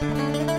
Música